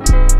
you